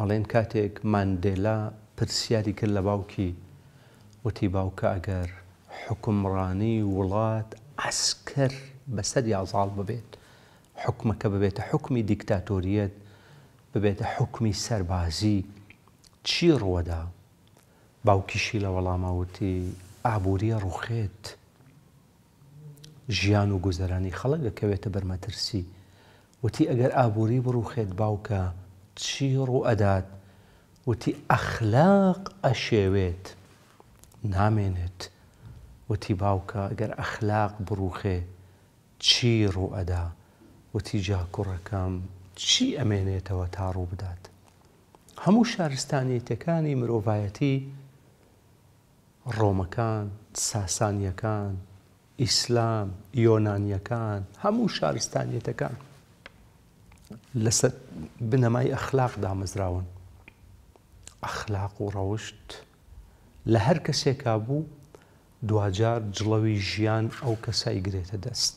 ئەڵێن کاتێک ماندێلا پرسیاری کرد لە باوکی وتی باوکە ئەگەر حوکمڕانی وڵات عەسکەر بەسەریا زاڵ ببێت حوکمەکە ببێتە حوکمی دیکتاتۆریەت ببێتە حوکمی سەربازی چی ڕوەدا؟ باوکیشی لە وەڵاما وتی ئابوریە ڕوخێت. ژیان و گوزەرانی خەڵک ئەکەوێتە بەر مەترسی، وتی ئەگەر ئابوری بڕوخێت باوکە چی ڕوو ئەدات، وتی ئەخلاق ئەشێوێت نامێنێت، وتی باوکە گەر ئەخلاق بڕوخێ چی ڕوو ئەدا، وتی جا کوڕەکەم چی ئەمێنێتەوە تا ڕوو بدات. هەموو شارستانیەتەکانی مرۆڤایەتی، ڕۆمەکان، ساسانیەکان، ئیسلام، یۆنانیەکان، هەموو شارستانیەتەکان لەسەر بنەمای ئەخلاق دامەزراون. ئەخلاق و ڕەوشت لە هەر کەسێکا بوو دواجار جڵەوی ژیان ئەو کەسای گرێتە دەست.